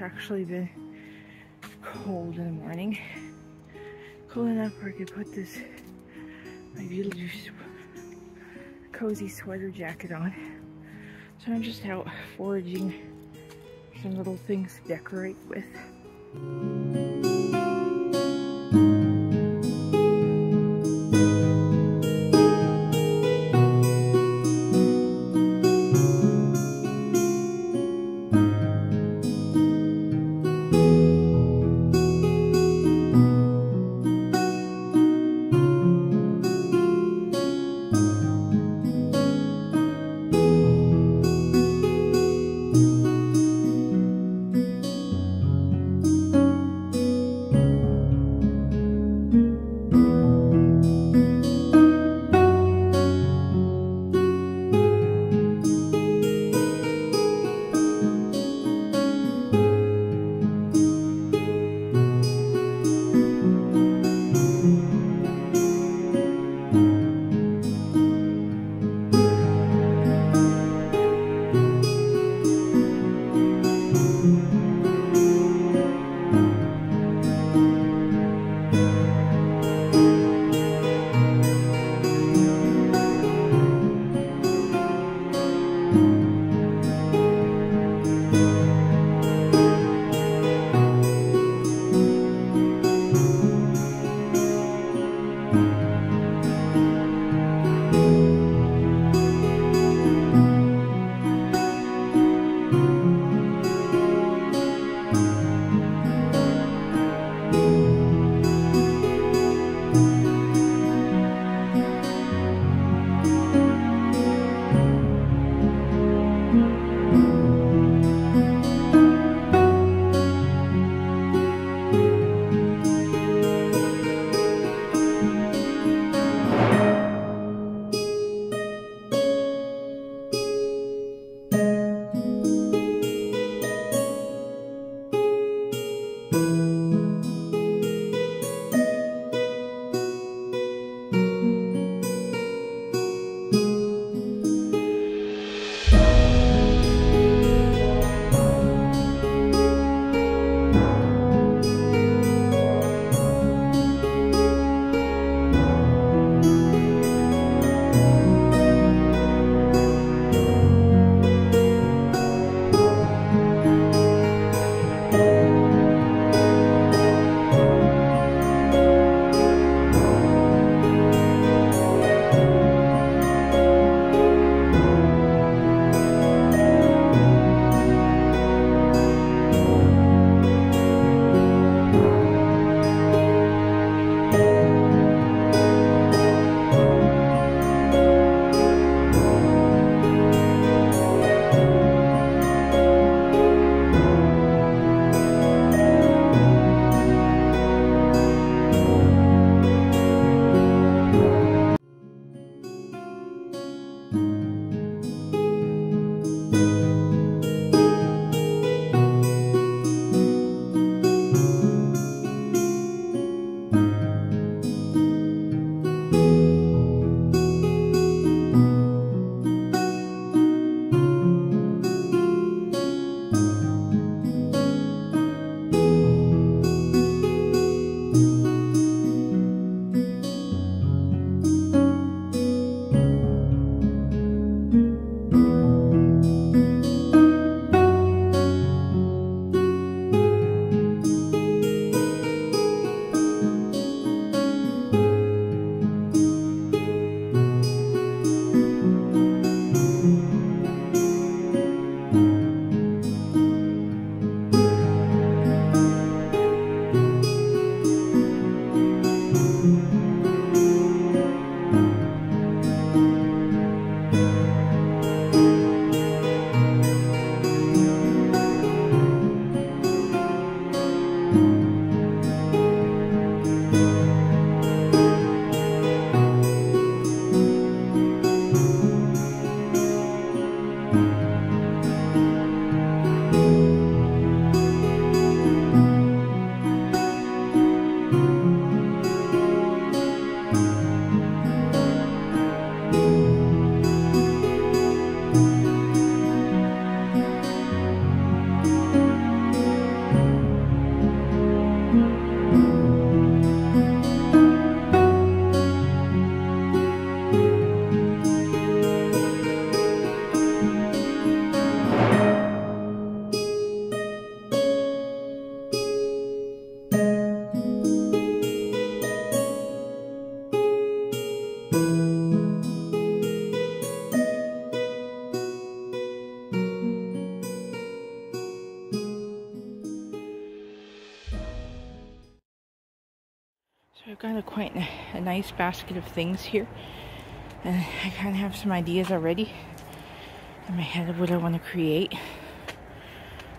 actually been cold in the morning. Cold enough where I could put this my beautiful cozy sweater jacket on. So I'm just out foraging some little things to decorate with. Nice basket of things here. And I kind of have some ideas already in my head of what I want to create.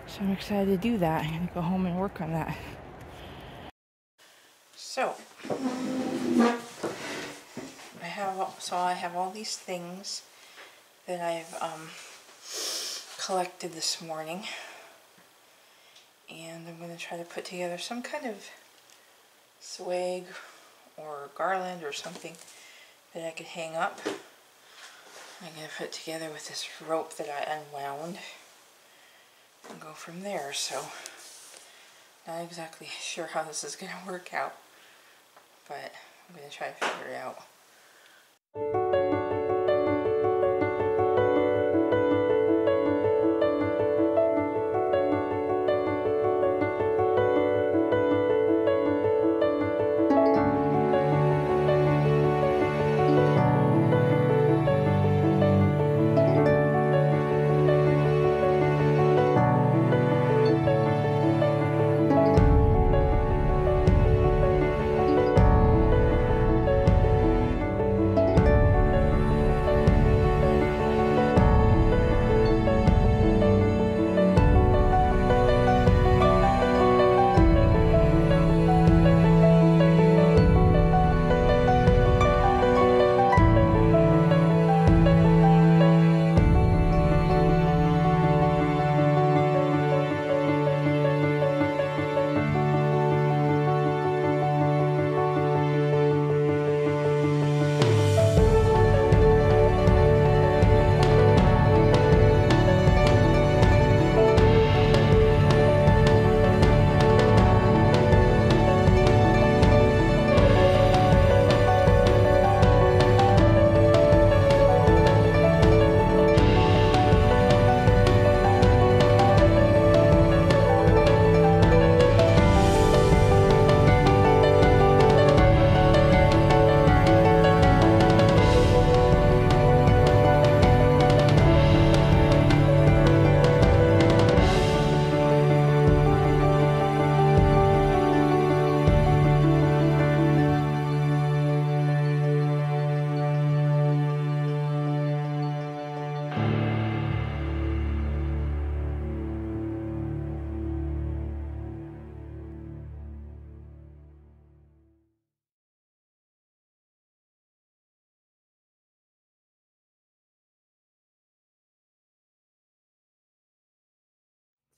So I'm excited to do that. I'm going to go home and work on that. So, I have so I have all these things that I've um, collected this morning, and I'm going to try to put together some kind of swag or garland or something that I could hang up. I'm going to put together with this rope that I unwound and go from there. So, not exactly sure how this is going to work out, but I'm going to try to figure it out.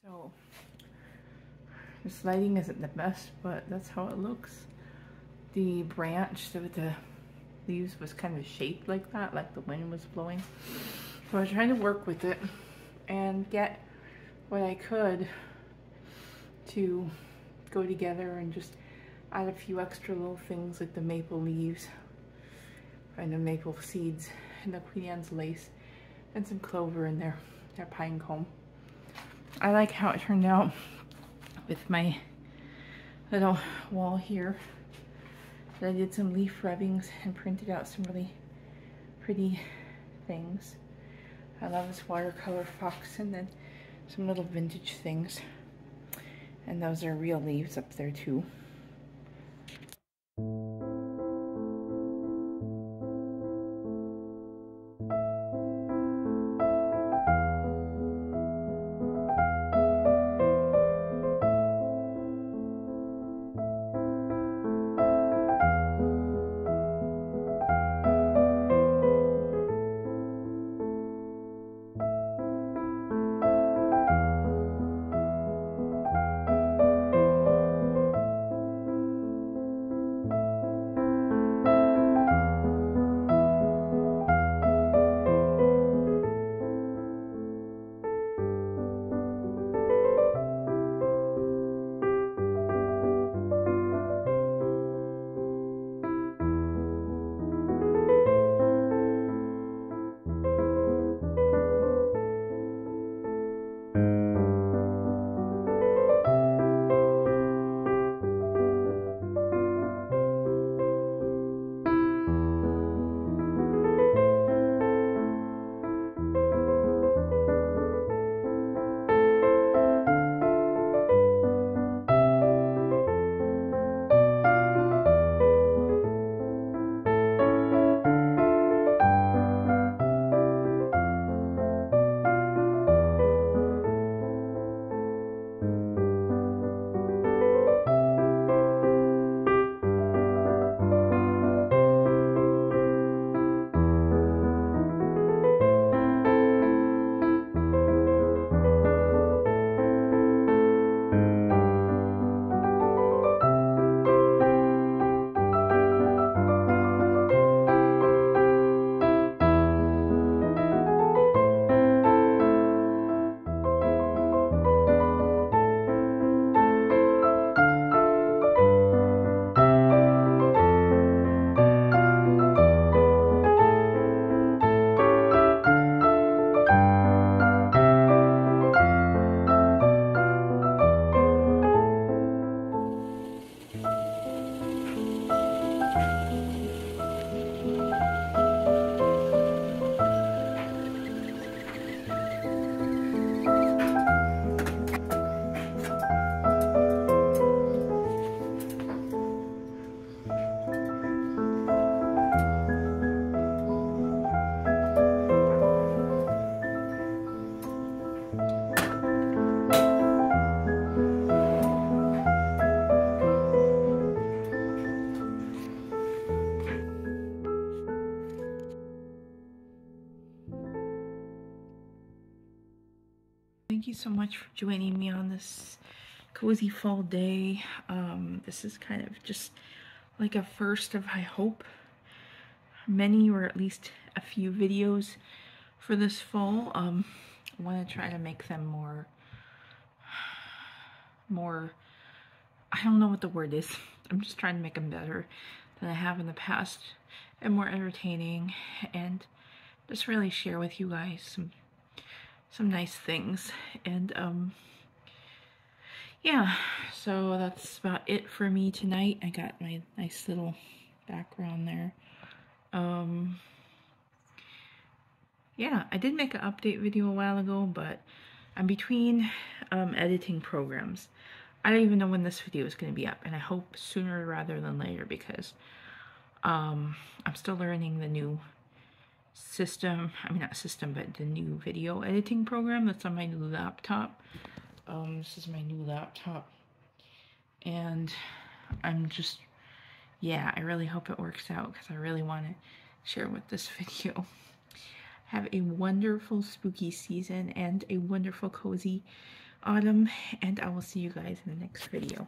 So this lighting isn't the best, but that's how it looks. The branch with the leaves was kind of shaped like that, like the wind was blowing. So I was trying to work with it and get what I could to go together and just add a few extra little things like the maple leaves and the maple seeds and the Queen Anne's lace and some clover in there, that pine cone. I like how it turned out with my little wall here. I did some leaf rubbings and printed out some really pretty things. I love this watercolor fox and then some little vintage things. And those are real leaves up there too. So much for joining me on this cozy fall day. Um, this is kind of just like a first of, I hope, many or at least a few videos for this fall. Um, I want to try to make them more, more, I don't know what the word is. I'm just trying to make them better than I have in the past and more entertaining and just really share with you guys some some nice things and um yeah so that's about it for me tonight. I got my nice little background there. Um yeah I did make an update video a while ago but I'm between um, editing programs. I don't even know when this video is going to be up and I hope sooner rather than later because um, I'm still learning the new system, I mean not system, but the new video editing program that's on my new laptop. Um, this is my new laptop. And I'm just, yeah, I really hope it works out because I really want to share with this video. Have a wonderful spooky season and a wonderful cozy autumn and I will see you guys in the next video.